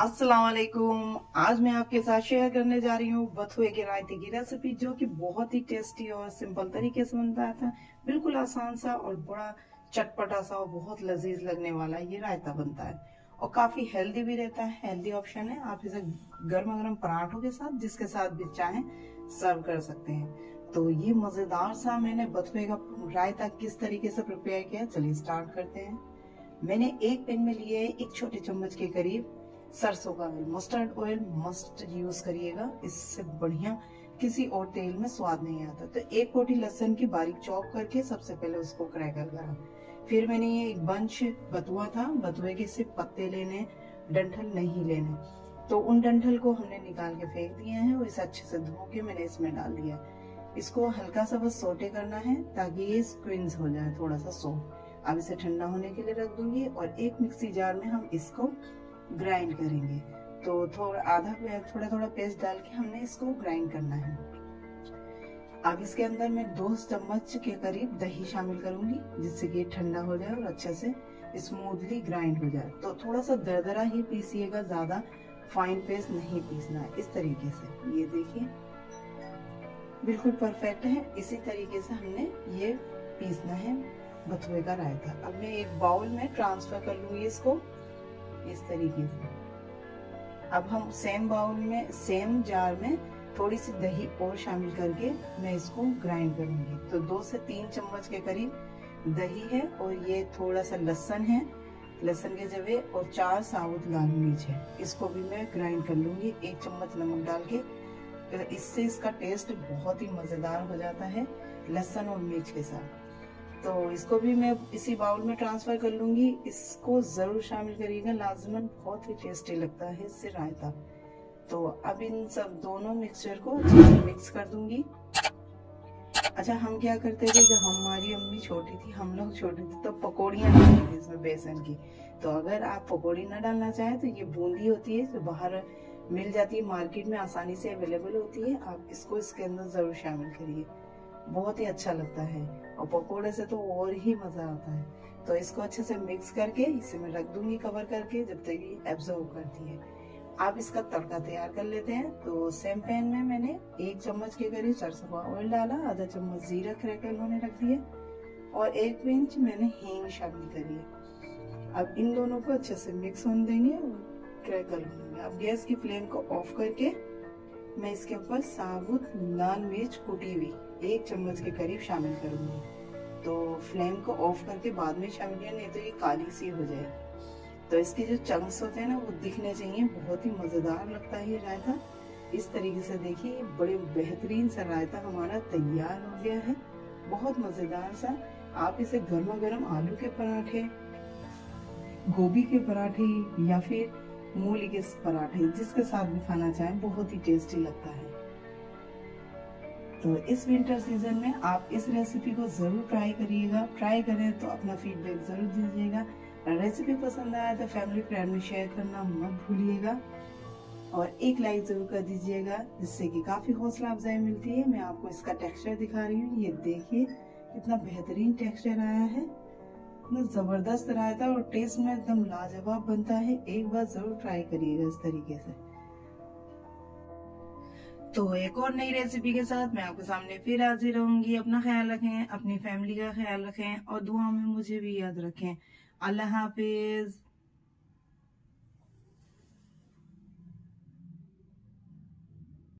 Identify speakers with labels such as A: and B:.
A: अस्सलाम वालेकुम आज मैं आपके साथ शेयर करने जा रही हूँ बथुए के रायते की रेसिपी जो कि बहुत ही टेस्टी और सिंपल तरीके से बनता था बिल्कुल आसान सा और बड़ा चटपटा सा और बहुत लजीज लगने वाला ये रायता बनता है। और काफ़ी हेल्दी भी रहता है। हेल्दी ऑप्शन है। आप इसे गर्मा गर्म पराठों के साथ, जिसके साथ भी चाहें सर्व कर सकते हैं। तो ये मज़ेदार सा मैंने बथुए का रायता किस तरीके से प्रिपेयर किया चलिए स्टार्ट करते हैं। मैंने एक पेन में लिए एक छोटे चम्मच के करीब सरसों का oil mustard oil must use करिएगा। इससे बढ़िया किसी और तेल में स्वाद नहीं आता। तो एक कोटी लहसन की बारीक चॉप करके सबसे पहले उसको क्रैकल करा फिर मैंने ये एक बंच बतुआ था। बतुए के सिर्फ़ पत्ते लेने, डंठल नहीं लेने। तो उन डंठल को हमने निकाल के फेंक दिए हैं और इसे अच्छे से धो के मैंने इसमें डाल दिया इसको हल्का सा बस सोटे करना है ताकि ये स्क्विंस हो जाए, थोड़ा सा सॉफ्ट अब इसे ठंडा होने के लिए रख दूँगी और एक मिक्सी जार में हम इसको ग्राइंड करेंगे। तो थोड़ा, आधा थोड़ा थोड़ा पेस्ट डाल के हमने इसको ग्राइंड करना है। अब इसके अंदर मैं दो चम्मच के करीब दही शामिल करूँगी, जिससे कि ठंडा हो जाए और अच्छे से स्मूथली ग्राइंड हो जाए। तो थोड़ा सा दरदरा ही पीसिएगा, ज़्यादा फाइन पेस्ट नहीं पीसना है। इस तरीके से। ये देखिए। बिल्कुल परफेक्ट है। इसी तरीके से हमने ये पीसना है बथुए का रायता। अब मैं एक बाउल में ट्रांसफ़र कर लूँगी इसको। इस तरीके से। अब हम सेम बाउल में सेम जार में थोड़ी सी दही और शामिल करके मैं इसको ग्राइंड करूँगी। तो दो से तीन चम्मच के करीब दही है और ये थोड़ा सा लहसन है। लहसन के जवे और चार साबुत लाल मिर्च है। इसको भी मैं ग्राइंड कर लूँगी। एक चम्मच नमक डाल के। इससे इसका टेस्ट बहुत ही मज़ेदार हो जाता है लहसन और मिर्च के साथ। तो इसको भी मैं इसी बाउल में ट्रांसफ़र कर लूँगी। इसको ज़रूर शामिल करिएगा। लाजमन, बहुत ही टेस्टी लगता है इससे रायता। तो अब इन सब दोनों मिक्सचर को अच्छे से मिक्स कर दूँगी। अच्छा हम क्या करते थे? जब हमारी अम्मी छोटी थी, हम लोग छोटे थे तो पकौड़ियाँ डालती थी इसमें बेसन की। तो अगर आप पकौड़ी ना डालना चाहें तो ये बूंदी होती है, जो बाहर मिल जाती है मार्केट में आसानी से अवेलेबल होती है। आप इसको इसके अंदर ज़रूर शामिल करिए। बहुत ही अच्छा लगता है। और पकोड़े से तो और ही मज़ा आता है। तो इसको अच्छे से मिक्स करके इसे मैं रख दूँगी कवर करके जब तक ये एब्जॉर्व करती है। आप इसका तड़का तैयार कर लेते हैं। तो सेम पैन में मैंने एक चम्मच के करीब सरसों का ऑयल डाला, आधा चम्मच जीरा क्रैकल होने रख दिए और एक पिंच मैंने हींग शामिल करी है। अब इन दोनों को अच्छे से मिक्स होने देंगे और क्रैकल होने अब गैस की फ्लेम को ऑफ़ करके मैं इसके ऊपर साबुत, लाल मिर्च, कुटी हुई एक चम्मच के करीब शामिल करूँगी। तो फ्लेम को ऑफ़ करके बाद में शामिल किया नहीं तो ये काली सी हो जाए। तो इसके जो चंक्स होते हैं ना, वो दिखने चाहिए, बहुत ही मज़ेदार लगता है ये रायता। इस तरीके से देखिए बड़े बेहतरीन सा रायता हमारा तैयार हो गया है। बहुत मज़ेदार सा। आप इसे गर्मा गर्म आलू के पराठे, गोभी के पराठे या फिर मूली के पराठे जिसके साथ भी खाना चाहें, बहुत ही टेस्टी लगता है। तो इस विंटर सीज़न में आप इस रेसिपी को ज़रूर ट्राई करिएगा। ट्राई करें तो अपना फीडबैक ज़रूर दीजिएगा। रेसिपी पसंद आया तो फैमिली फ्रेंड में शेयर करना मत भूलिएगा। और एक लाइक ज़रूर कर दीजिएगा, जिससे कि काफ़ी हौसला अफजाई मिलती है। मैं आपको इसका टेक्सचर दिखा रही हूँ। ये देखिए, कितना बेहतरीन टेक्सचर आया है। इतना ज़बरदस्त था और टेस्ट में एकदम लाजवाब बनता है। एक बार ज़रूर ट्राई करिएगा इस तरीके से। तो एक और नई रेसिपी के साथ मैं आपके सामने फिर हाजिर रहूँगी। अपना ख्याल रखें, अपनी फैमिली का ख्याल रखें और दुआ में मुझे भी याद रखें। अल्लाह हाफिज।